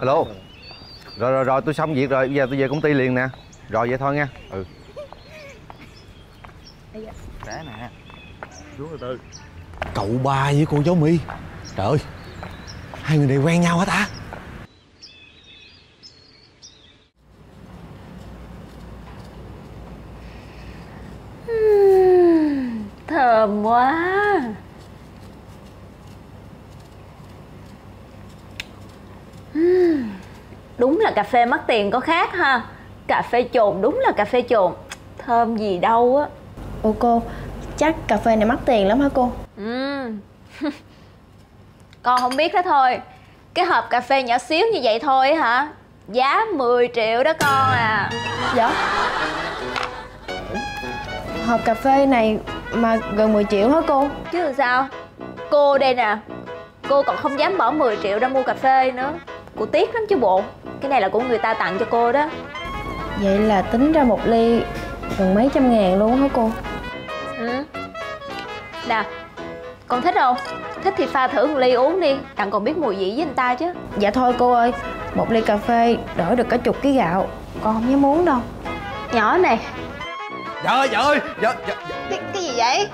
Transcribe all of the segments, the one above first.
Hello? Rồi rồi rồi tôi xong việc rồi. Bây giờ tôi về công ty liền nè. Rồi vậy thôi nha. Ừ. Để nè. Xuống từ từ. Cậu ba với cô giáo My. Trời ơi Hai người này quen nhau hả ta? Thơm quá là cà phê mất tiền có khác ha? Cà phê trồn đúng là cà phê trồn Thơm gì đâu á. Ủa cô, chắc cà phê này mắc tiền lắm hả cô? Ừm. Con không biết đó thôi. Cái hộp cà phê nhỏ xíu như vậy thôi hả? Giá 10 triệu đó con à. Dạ. Hộp cà phê này mà gần 10 triệu hả cô? Chứ sao? Cô đây nè. Cô còn không dám bỏ 10 triệu ra mua cà phê nữa. Cô tiếc lắm chứ bộ Cái này là của người ta tặng cho cô đó. Vậy là tính ra một ly gần mấy trăm ngàn luôn hả cô? ừ. Nè Con thích không? Thích thì pha thử một ly uống đi Đặng còn biết mùi vị với người ta chứ. Dạ thôi cô ơi, một ly cà phê đổi được cả chục ký gạo. Con không dám uống đâu. Nhỏ này Dạ ơi dạ ơi. Dạ, dạ, dạ. Cái, cái gì vậy?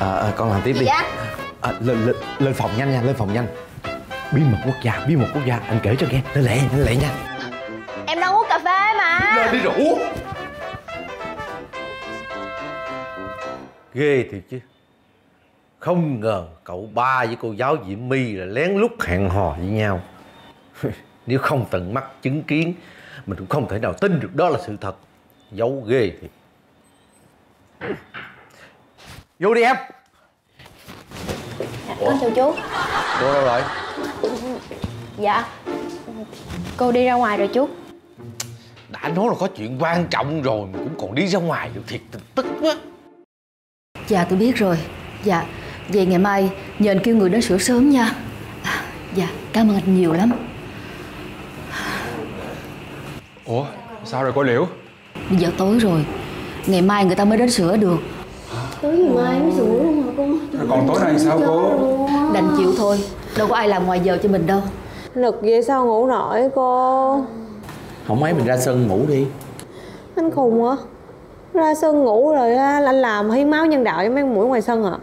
À, à, Con làm tiếp Gì đi. vậy? À, lên, lên, lên phòng nhanh nha, lên phòng nhanh Bí mật quốc gia, bí mật quốc gia. Anh kể cho nghe, lên lẹ, lên lẹ nha. Em đang uống cà phê mà. Lên đi rượu Ghê thiệt chứ. Không ngờ cậu ba với cô giáo Diễm My là lén lút hẹn hò với nhau. Nếu không tận mắt chứng kiến Mình cũng không thể nào tin được đó là sự thật. Giấu ghê thiệt. Vô đi em. Con chào chú. Cô đâu rồi Dạ. Cô đi ra ngoài rồi chú. Đã nói là có chuyện quan trọng rồi Mà cũng còn đi ra ngoài được thiệt tình tức quá. Dạ tôi biết rồi. Dạ Vậy ngày mai nhờ anh kêu người đến sửa sớm nha. À, Dạ cảm ơn anh nhiều lắm. Ủa sao rồi cô Liễu? Bây giờ tối rồi. Ngày mai người ta mới đến sửa được. Rồi còn tối nay sao cô? Đành chịu thôi Đâu có ai làm ngoài giờ cho mình đâu. Nực vậy sao ngủ nổi cô? Không mấy mình ra sân ngủ đi. Anh khùng hả? Ra sân ngủ rồi á, anh làm hiến máu nhân đạo cho mấy con mũi ngoài sân à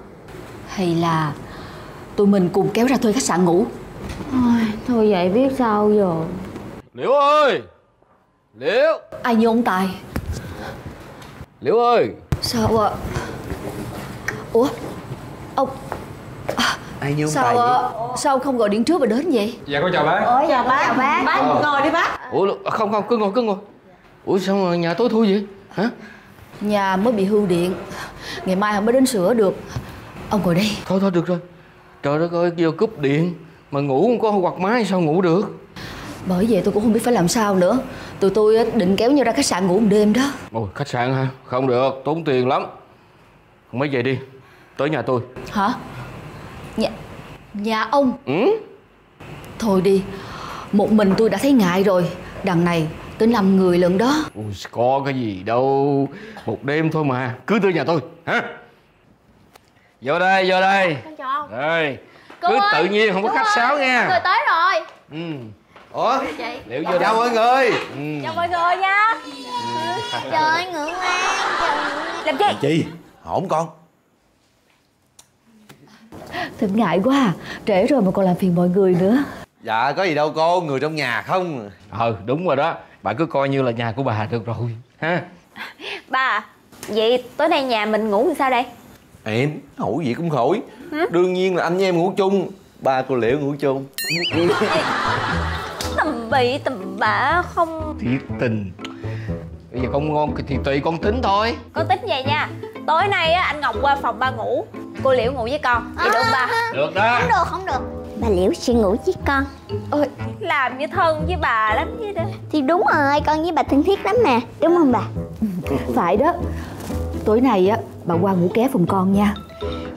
Hay là Tụi mình cùng kéo ra thuê khách sạn ngủ? Thôi vậy biết sao giờ. Liễu ơi! Liễu! Ai như ông Tài? Liễu ơi! Sao ạ? Ủa Ông Ai như ông Sao Tài vậy? ạ Sao ông không gọi điện trước mà đến vậy? Dạ con chào bác. Ôi chào bác. Bác, bác ngồi đi bác. Ủa không không cứ ngồi cứ ngồi. Ủa sao mà nhà tối thui vậy? Hả? Nhà mới bị hư điện. Ngày mai họ mới đến sửa được. Ông ngồi đây. Thôi thôi được rồi. Trời đất ơi giờ cúp điện. Mà ngủ không có quạt máy sao ngủ được? Bởi vậy tôi cũng không biết phải làm sao nữa. Tụi tôi á, định kéo nhau ra khách sạn ngủ một đêm đó. Ôi khách sạn hả? Không được tốn tiền lắm. Không mấy về đi. Tới nhà tôi. Hả? Nhà, ông. Ừ? Thôi đi Một mình tôi đã thấy ngại rồi. Đằng này tới năm người lận đó. Ui, có cái gì đâu. Một đêm thôi mà Cứ tới nhà tôi hả? Vô đây vô đây. Con chào ông. Đây Cô Cứ ơi, tự nhiên không có khách ơi, sáo Người nha tới rồi. Ừ. Ủa? Chị Liệu vô Chào mọi người. Ừ. Chào mọi người nha. Trời ơi ngưỡng lan Làm chi? Chi? Hổn con Thật ngại quá à. Trễ rồi mà còn làm phiền mọi người nữa. Dạ có gì đâu cô Người trong nhà không? Ờ đúng rồi đó. Bạn cứ coi như là nhà của bà được rồi ha. Bà Vậy tối nay nhà mình ngủ làm sao đây? Em hỏi gì cũng khỏi. Đương nhiên là anh với em ngủ chung. Ba cô Liễu ngủ chung. Tầm bậy tầm bạ không Thiệt tình. Bây giờ không ngon thì tùy con tính thôi. Con tính vậy nha. Tối nay á anh Ngọc qua phòng ba ngủ Cô Liễu ngủ với con. Vậy được không ba? Được đó. Được không được. Bà Liễu sẽ ngủ với con. Ôi làm như thân với bà lắm vậy đó. Thì đúng rồi, con với bà thân thiết lắm mà. Đúng không bà? Phải đó. Tối nay á bà qua ngủ ké phòng con nha.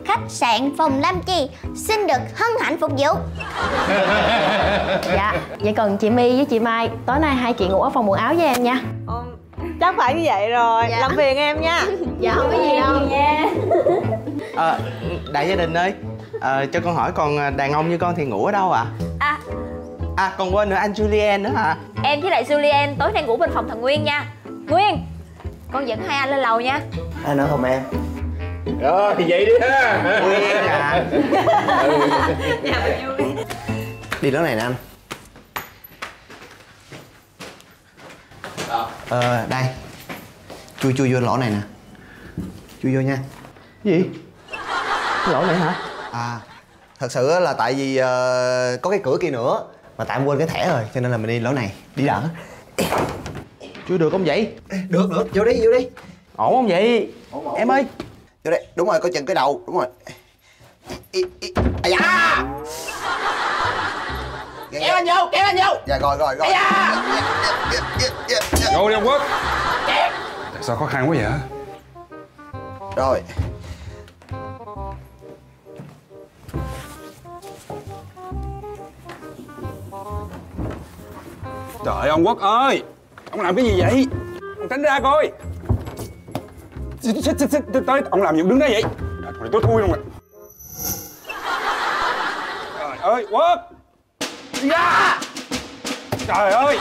Khách sạn phòng Lam Chi Xin được hân hạnh phục vụ. Dạ Vậy còn chị My với chị Mai Tối nay hai chị ngủ ở phòng quần áo với em nha. Chắc phải như vậy rồi. Làm phiền em nha. Dạ không có gì đâu Ờ, đại gia đình ơi. Ờ, Cho con hỏi còn đàn ông như con thì ngủ ở đâu ạ? À. À còn quên nữa anh Julien nữa hả? Em với lại Julien tối nay ngủ bên phòng thằng Nguyên nha. Nguyên Con dẫn hai anh lên lầu nha. Anh ở không em. Rồi thì vậy đi ha. Nguyên à Dạ vui Đi lối này nè anh. Ờ đây. Chui chui vô lỗ này nè. Chui vô nha. Gì? Cái lỗ này hả? À Thật sự á là tại vì ờ, có cái cửa kia nữa Mà tại em quên cái thẻ rồi cho nên là mình đi lỗ này Đi đỡ. Chưa được không vậy? Được được vô đi vô đi. Ổn không vậy? Em ơi. Vô đây đúng rồi có chừng cái đầu đúng rồi. Ý, ý, à da! Kéo anh vô kéo anh vô. Dạ rồi rồi rồi. Vô đi ông Quốc. Tại sao khó khăn quá vậy rồi Trời ông Quốc ơi! Ông làm cái gì vậy? Ông tránh ra coi! Xích, xích, xích, xích, tới. Ông làm gì ông đứng đó vậy? Trời tôi thui luôn rồi. Trời ơi Quốc! Ra! Trời ơi!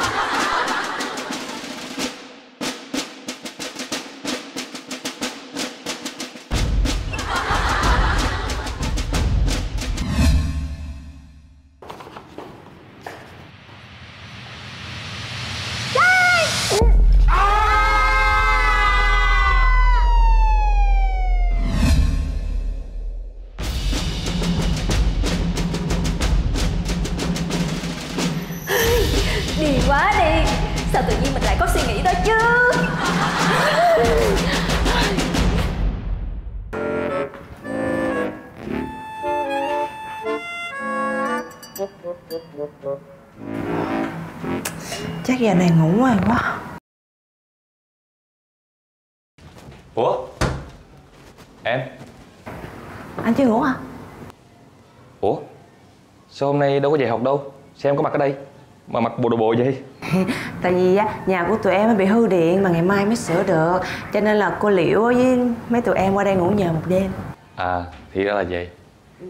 Chắc giờ này ngủ rồi quá. Ủa? Em? Anh chưa ngủ à? Ủa? Sao hôm nay đâu có dạy học đâu? Sao em có mặt ở đây. Mà mặc bộ đồ bộ vậy. Tại vì á, nhà của tụi em bị hư điện mà ngày mai mới sửa được. Cho nên là cô Liễu với mấy tụi em qua đây ngủ nhờ một đêm. À thì ra là vậy.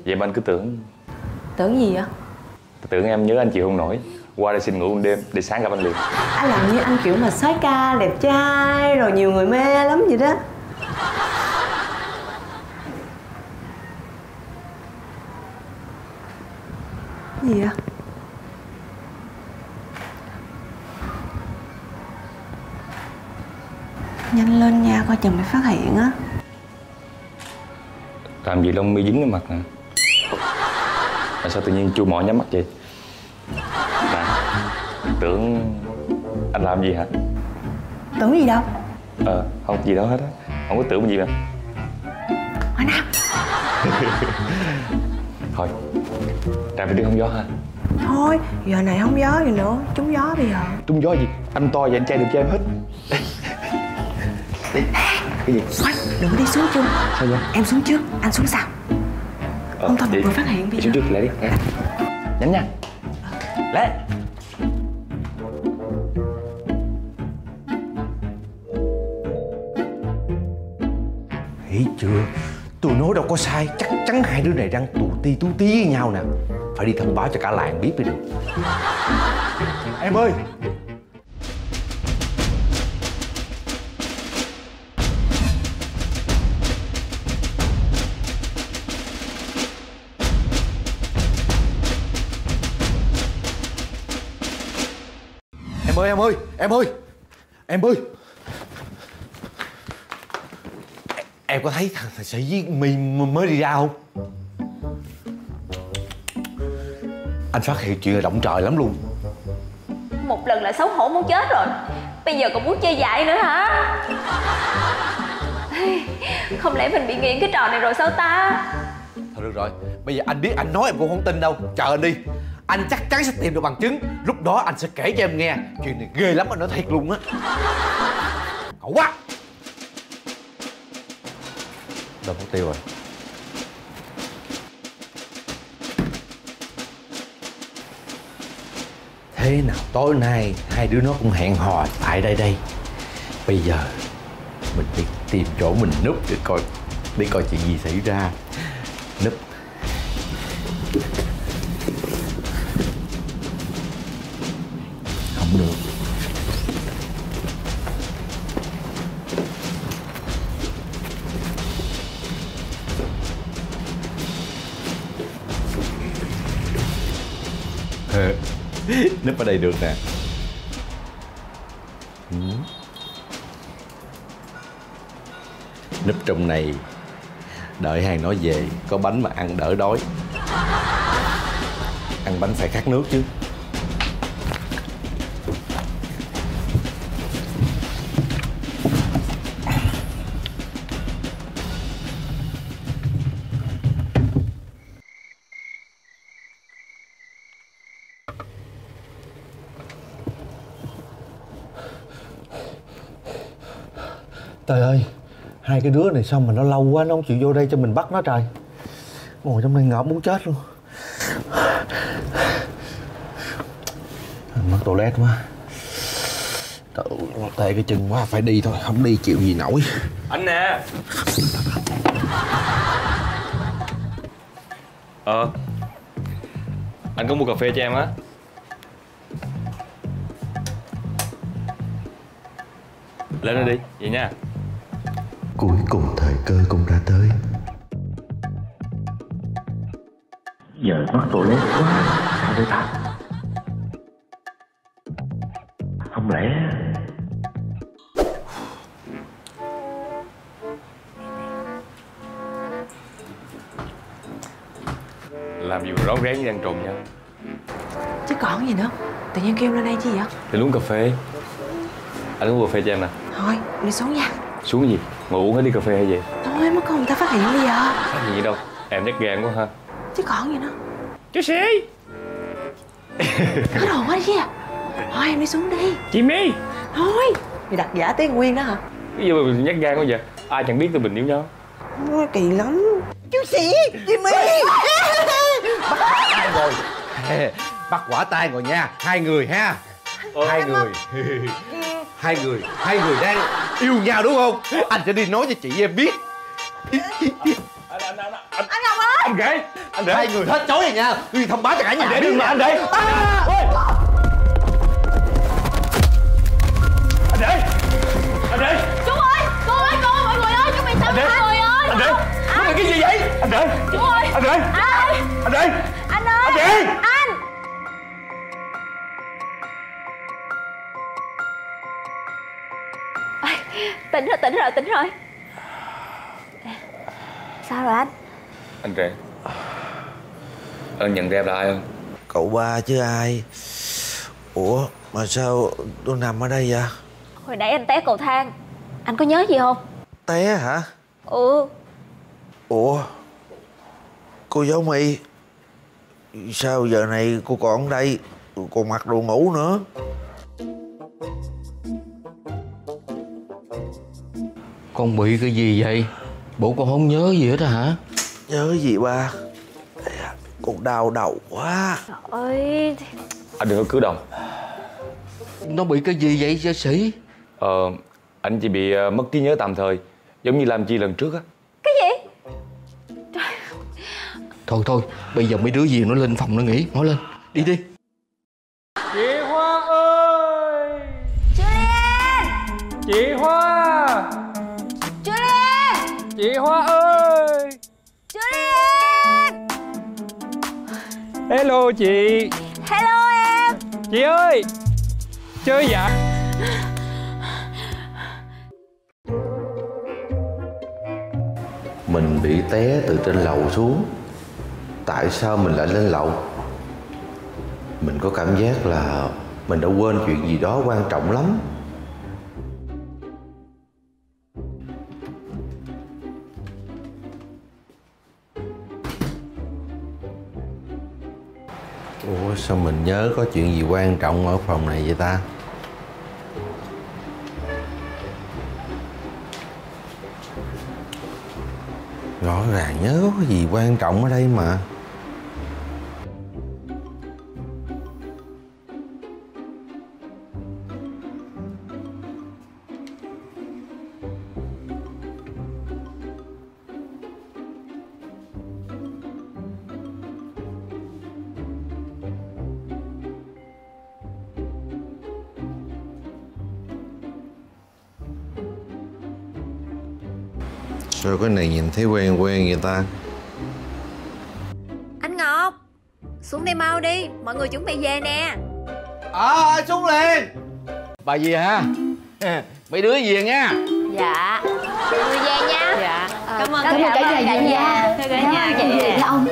Vậy mà anh cứ tưởng Tưởng gì vậy? Tưởng em nhớ anh chịu không nổi Qua đây xin ngủ một đêm Để sáng gặp anh liền. Anh làm như anh kiểu mà soái ca, đẹp trai Rồi nhiều người mê lắm vậy đó. Gì vậy? Nhanh lên nha, coi chừng mày phát hiện á. Làm gì lông mi dính lên mặt nè Mà sao tự nhiên chu mỏ nhắm mắt vậy Tưởng anh làm gì hả? Tưởng gì đâu. Ờ không gì đâu hết á. Không có tưởng gì mà. Hoa Nam Thôi Ra bên đi không gió ha. Thôi, giờ này không gió gì nữa. Trúng gió bây giờ. Trúng gió gì? Anh to vậy anh che được cho em hết. Đi Cái gì? Khoan, đừng có đi xuống chung Sao vậy? Em xuống trước, anh xuống sau. Ờ, Không thôi mọi người phát hiện bây Đi xuống giờ trước lại đi. Nè. Nhánh nha. Lẹ Thấy chưa? Tôi nói đâu có sai, Chắc chắn hai đứa này đang tù ti, tú tí với nhau nè. Phải đi thông báo cho cả làng biết mới được Em ơi! Em ơi em ơi Em ơi! Em ơi! Em có thấy thằng, sĩ với My m- mới đi ra không? Anh phát hiện chuyện là động trời lắm luôn. Một lần là xấu hổ muốn chết rồi. Bây giờ còn muốn chơi dại nữa hả? Không lẽ mình bị nghiện cái trò này rồi sao ta? Thôi được rồi Bây giờ anh biết anh nói em cũng không tin đâu. Chờ anh đi. Anh chắc chắn sẽ tìm được bằng chứng. Lúc đó anh sẽ kể cho em nghe. Chuyện này ghê lắm anh nói thiệt luôn á. Cậu quá Đâu mục tiêu rồi. Thế nào, tối nay Hai đứa nó cũng hẹn hò tại đây đây. Bây giờ Mình đi tìm chỗ mình núp để coi Để coi chuyện gì xảy ra. núp ở đây được nè. Ừ. núp trong này, đợi hàng nó về, có bánh mà ăn đỡ đói. Ăn bánh phải khát nước chứ. Trời ơi Hai cái đứa này sao mà nó lâu quá Nó không chịu vô đây cho mình bắt nó trời? Ngồi trong đây ngợp muốn chết luôn. Mất toilet quá. Trời ơi, tê cái chân quá Phải đi thôi Không đi chịu gì nổi. Anh nè. Ờ Anh có mua cà phê cho em á. Lên đây đi, vậy nha cơ cũng đã tới. Giờ mất toilet quá Sao đây ta Không lẽ Làm gì mà rón rén như ăn trộm nhau Chứ còn gì nữa. Tự nhiên kêu lên đây chi vậy? Thì uống cà phê. Anh uống cà phê cho em nè Thôi đi xuống nha. Xuống cái gì? Ngồi uống hết ly cà phê hay gì? Thôi mất công người ta phát hiện bây giờ Có gì đâu Em nhát gan quá ha. Chứ còn gì nữa. Chú sĩ! Hết hồn quá chứ. Thôi em đi xuống đi. Chị My! Thôi Mày đặt giả tiếng Nguyên đó hả? Cái gì mà nhát gan quá vậy? Ai chẳng biết tụi mình yêu nhau. Kỳ lắm. Chú sĩ Jimmy Hai rồi bắt quả tay rồi nha. Hai người ha. Hai người hai người hai người đang yêu nhau đúng không? Anh sẽ đi nói cho chị em biết. Anh ghê Anh để hai người hết chối rồi nha. Tôi đi thông báo cho cả nhà để đừng mà anh để Anh rể Anh nhận ra em là ai không? Cậu ba chứ ai? Ủa mà sao tôi nằm ở đây vậy? Hồi nãy anh té cầu thang. Anh có nhớ gì không? Té hả? Ừ. Ủa Cô giáo My Sao giờ này cô còn ở đây? Còn mặc đồ ngủ nữa. Con bị cái gì vậy? Bộ con không nhớ gì hết á hả? Nhớ gì ba? Con đau đầu quá. Ơi Anh đừng có cử động Nó bị cái gì vậy gia sĩ? Ờ Anh chỉ bị ờ, mất trí nhớ tạm thời. Giống như làm chi lần trước á. Cái gì? Thôi thôi, bây giờ mấy đứa gì nó lên phòng nó nghỉ Nói lên, đi đi. Chị Hoa ơi! Chị! Hoa! Chị Hoa ơi Hello chị. Hello em. Chị ơi Chơi dạ mình bị té từ trên lầu xuống. Tại sao mình lại lên lầu? Mình có cảm giác là mình đã quên chuyện gì đó quan trọng lắm sao mình nhớ có chuyện gì quan trọng ở phòng này vậy ta? Rõ ràng nhớ có gì quan trọng ở đây mà. Sao cái này nhìn thấy quen quen vậy ta? Anh Ngọc Xuống đây mau đi Mọi người chuẩn bị về nè. Ờ xuống liền? Bà gì hả? Mấy đứa về nha. Dạ. Người về nha. Dạ. Cảm ơn Cảm ơn cả nhà. cả nhà nha cả nhà Cảm ơn chị nha ông.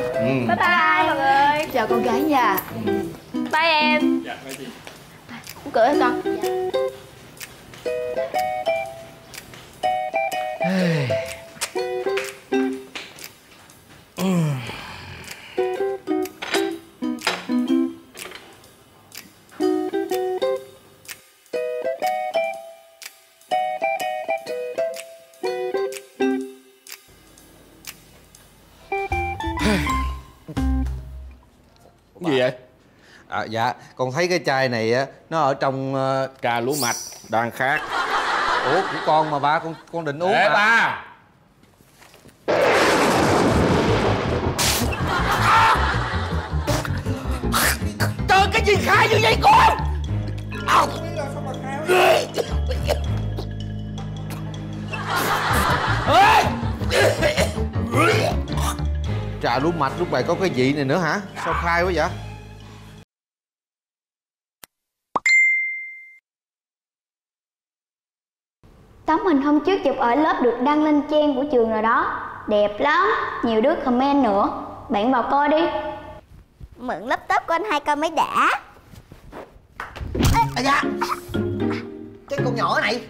Bye bye mọi người. Chào con gái nha. Bye em. Cửa hả con Dạ. Con thấy cái chai này á Nó ở trong uh... Trà lúa mạch Đang khác Ủa của con mà ba con con định uống Để mà. ba. Trời cái gì khai như vậy con? Trà lúa mạch lúc này có cái vị này nữa hả? Sao khai quá vậy Tấm hình hôm trước chụp ở lớp được đăng lên trang của trường rồi đó Đẹp lắm, nhiều đứa comment nữa Bạn vào coi đi Mượn laptop của anh hai coi mới đã À dạ Cái con nhỏ này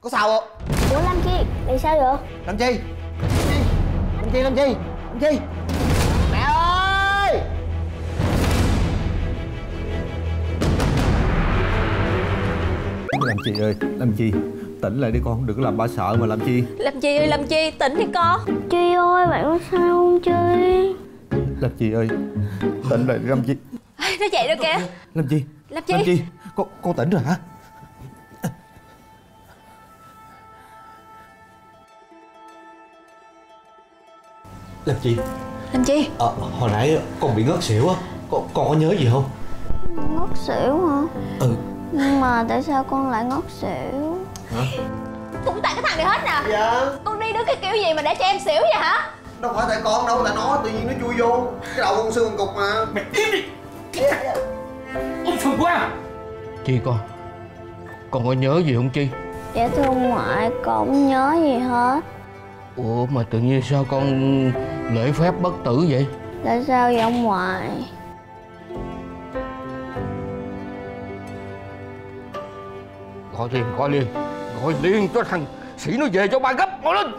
Có sao không? Ủa Lam Chi, bị sao vậy? Làm chi? Làm chi? Làm chi? Làm chi? Mẹ Làm chi ơi Làm chi? Tỉnh lại đi con đừng có làm ba sợ mà làm chi? Làm chi ơi làm chi? Tỉnh đi con. Chi ơi, bạn có sao không Chi? Làm chi ơi Tỉnh lại đi làm chi? Nó chạy rồi kìa? Làm chi? Làm chi? Làm chi? Con, con tỉnh rồi hả? Làm chi? Làm chi? Ờ hồi nãy con bị ngất xỉu á. Con, con có nhớ gì không? Ngất xỉu hả? Ừ Nhưng mà tại sao con lại ngất xỉu? Hả? Cũng tại cái thằng này hết nè. Dạ. Con đi đứng cái kiểu gì mà để cho em xỉu vậy hả? Đâu phải tại con đâu, tại nó tự nhiên nó chui vô. Cái đầu con xương cục mà. Mẹ im đi. Út phần quá Chi con? Con có nhớ gì không Chi? Dạ thưa ông ngoại, con không nhớ gì hết. Ủa mà tự nhiên sao con lễ phép bất tử vậy? Tại sao vậy ông ngoại? Gọi liền gọi liền. Gọi liền cho thằng sĩ nó về cho ba gấp. Ngồi lên.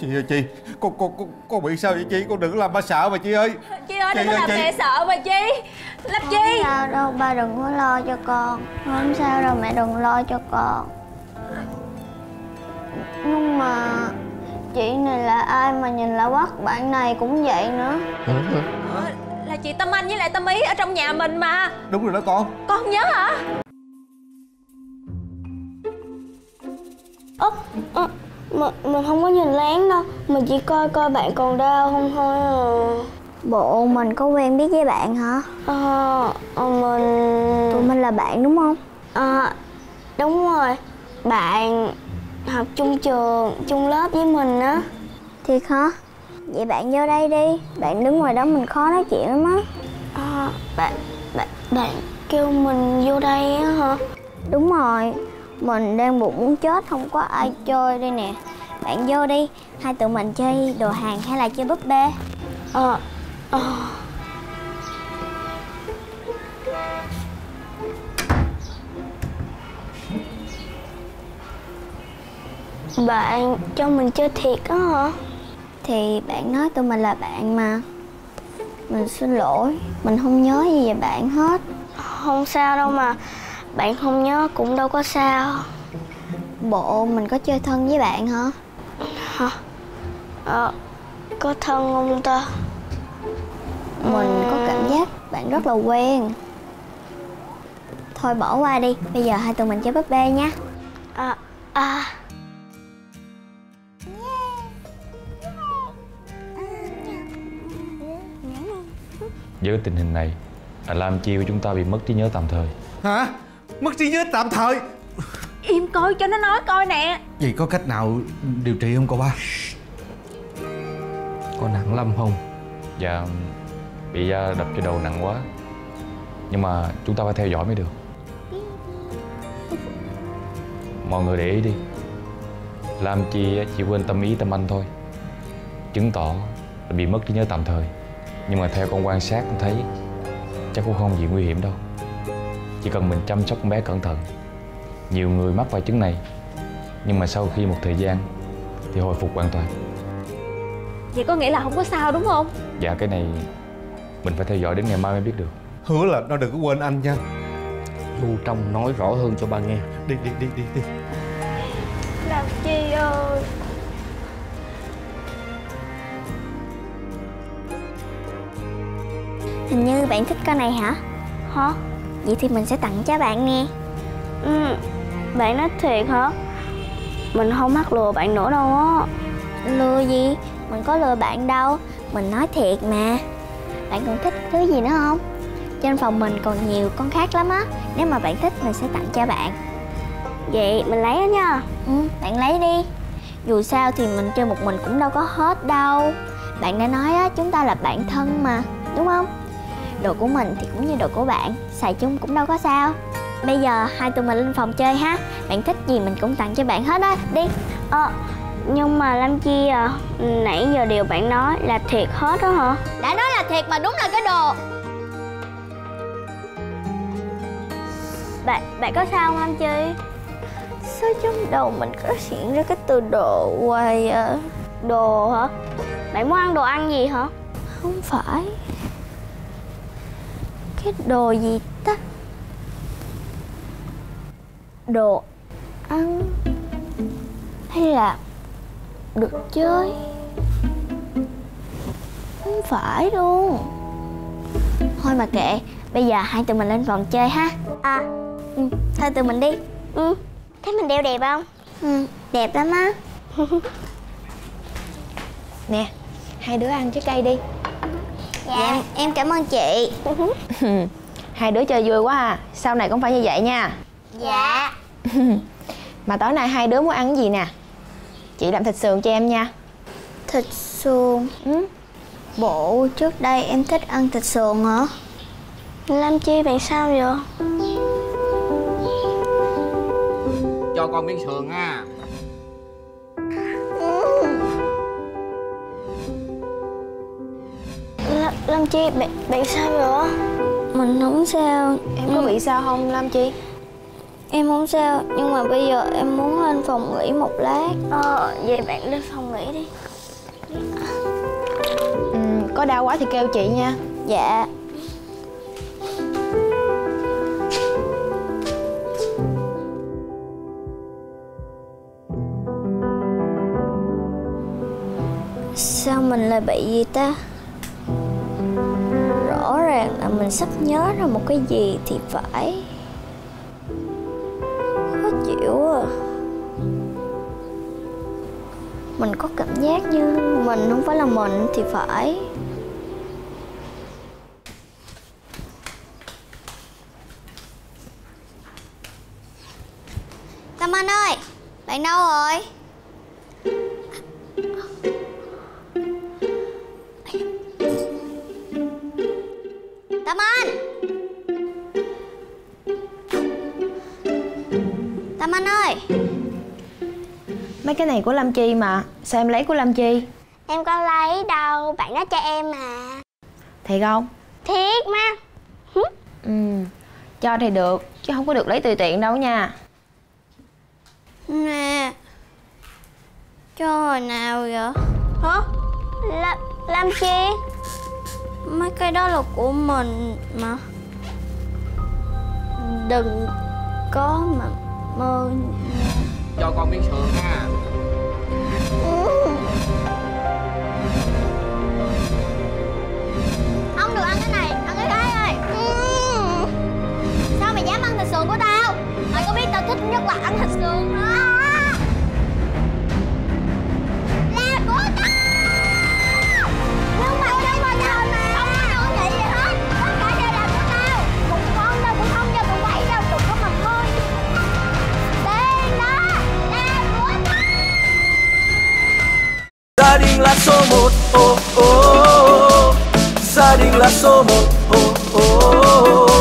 Chị ơi chị Con con con, con bị sao vậy chị? Con đừng có làm ba sợ mà chị ơi. Chi ơi Chị đừng có ơi, làm chị. mẹ sợ mà Chi Làm chi? Không sao đâu, ba đừng có lo cho con. Không sao đâu, mẹ đừng lo cho con. Nhưng mà Chị này là ai mà nhìn lạ quắc Bạn này cũng vậy nữa. Ờ, Là chị Tâm Anh với lại Tâm Ý ở trong nhà mình mà. Đúng rồi đó con. Con không nhớ hả Ơ, ơ, mà, mình không có nhìn lén đâu Mình chỉ coi coi bạn còn đau không thôi à Bộ mình có quen biết với bạn hả? Ờ, ờ, mình... Tụi mình là bạn đúng không? Ờ, đúng rồi Bạn học chung trường, chung lớp với mình á Thiệt hả? Vậy bạn vô đây đi Bạn đứng ngoài đó mình khó nói chuyện lắm á à, bạn, bạn, bạn kêu mình vô đây á hả? Đúng rồi Mình đang buồn muốn chết không có ai chơi đây nè. Bạn vô đi Hai tụi mình chơi đồ hàng hay là chơi búp bê? Ờ Ờ. Bạn cho mình chơi thiệt á hả? Thì bạn nói tụi mình là bạn mà. Mình xin lỗi Mình không nhớ gì về bạn hết. Không sao đâu mà Bạn không nhớ cũng đâu có sao Bộ mình có chơi thân với bạn hả? Hả? Ờ, có thân không ta? Mình có cảm giác bạn rất là quen Thôi bỏ qua đi Bây giờ hai tụi mình chơi búp bê nha À, à Với cái tình hình này à, Lam Chi của chúng ta bị mất trí nhớ tạm thời Hả? Mất trí nhớ tạm thời. Im coi cho nó nói coi nè. Vậy có cách nào điều trị không cô ba? Có nặng lắm không? Dạ Bị da đập cho đầu nặng quá. Nhưng mà chúng ta phải theo dõi mới được. Mọi người để ý đi. Lam Chi á, chỉ quên tâm ý tâm anh thôi. Chứng tỏ là bị mất trí nhớ tạm thời. Nhưng mà theo con quan sát cũng thấy Chắc cũng không gì nguy hiểm đâu Chỉ cần mình chăm sóc con bé cẩn thận. Nhiều người mắc phải chứng này Nhưng mà sau khi một thời gian Thì hồi phục hoàn toàn. Vậy có nghĩa là không có sao đúng không? Dạ cái này Mình phải theo dõi đến ngày mai mới biết được. Hứa là nó đừng có quên anh nha. Vô trong nói rõ hơn cho ba nghe. Đi đi đi đi đi. Làm chi ơi? Hình như bạn thích con này hả? Hả? Vậy thì mình sẽ tặng cho bạn nè. Ừ, bạn nói thiệt hả? Mình không mắc lừa bạn nữa đâu á. Lừa gì? Mình có lừa bạn đâu. Mình nói thiệt mà. Bạn còn thích thứ gì nữa không? Trên phòng mình còn nhiều con khác lắm á. Nếu mà bạn thích mình sẽ tặng cho bạn. Vậy mình lấy đó nha. Ừ, bạn lấy đi. Dù sao thì mình chơi một mình cũng đâu có hết đâu. Bạn đã nói á, chúng ta là bạn thân mà Đúng không? Đồ của mình thì cũng như đồ của bạn. Xài chung cũng đâu có sao. Bây giờ hai tụi mình lên phòng chơi ha. Bạn thích gì mình cũng tặng cho bạn hết á. Đi. Ờ Nhưng mà Lam Chi à Nãy giờ điều bạn nói là thiệt hết đó hả? Đã nói là thiệt mà đúng là cái đồ. Bạn bạn có sao không Lam Chi? Sao trong đầu mình có hiện ra cái từ đồ hoài à Đồ hả? Bạn muốn ăn đồ ăn gì hả? Không phải Cái đồ gì ta? Đồ ăn Hay là Được chơi? Không phải luôn. Thôi mà kệ Bây giờ hai tụi mình lên phòng chơi ha. À ừ, Thôi tụi mình đi. Ừ. Thấy mình đeo đẹp không? Ừ Đẹp lắm á. Nè Hai đứa ăn trái cây đi Dạ em, em cảm ơn chị. Hai đứa chơi vui quá à. Sau này cũng phải như vậy nha. Dạ. Mà tối nay hai đứa muốn ăn cái gì nè? Chị làm thịt sườn cho em nha. Thịt sườn? Ừ? Bộ trước đây em thích ăn thịt sườn hả? Lam Chi bạn sao vậy? Cho con miếng sườn nha Lam, Chi bạn, bạn sao vậy? Mình không sao. Em có bị sao không Lam Chi? Em không sao Nhưng mà bây giờ em muốn lên phòng nghỉ một lát. Ờ vậy bạn lên phòng nghỉ đi. Ừ, Có đau quá thì kêu chị nha. Dạ. Sao mình lại bị gì ta mình sắp nhớ ra một cái gì thì phải. Khó chịu à Mình có cảm giác như mình không phải là mình thì phải. Tâm Anh ơi, Bạn đâu rồi? Tâm Anh Tâm Anh ơi. Mấy cái này của Lam Chi mà. Sao em lấy của Lam Chi? Em có lấy đâu. Bạn nói cho em mà. Thiệt không? Thiệt mà. Ừ. Cho thì được Chứ không có được lấy tùy tiện đâu nha. Nè. Cho hồi nào vậy? Hả? La, Làm chi Mấy cái đó là của mình mà. Đừng có mà mơ Cho con miếng sườn nha. Không được ăn cái này, ăn cái cái ơi. Sao mày dám ăn thịt sườn của tao? Mày có biết tao thích nhất là ăn thịt sườn hả Zaringlah somut oh oh, oh. Zaringlah somut oh oh, oh.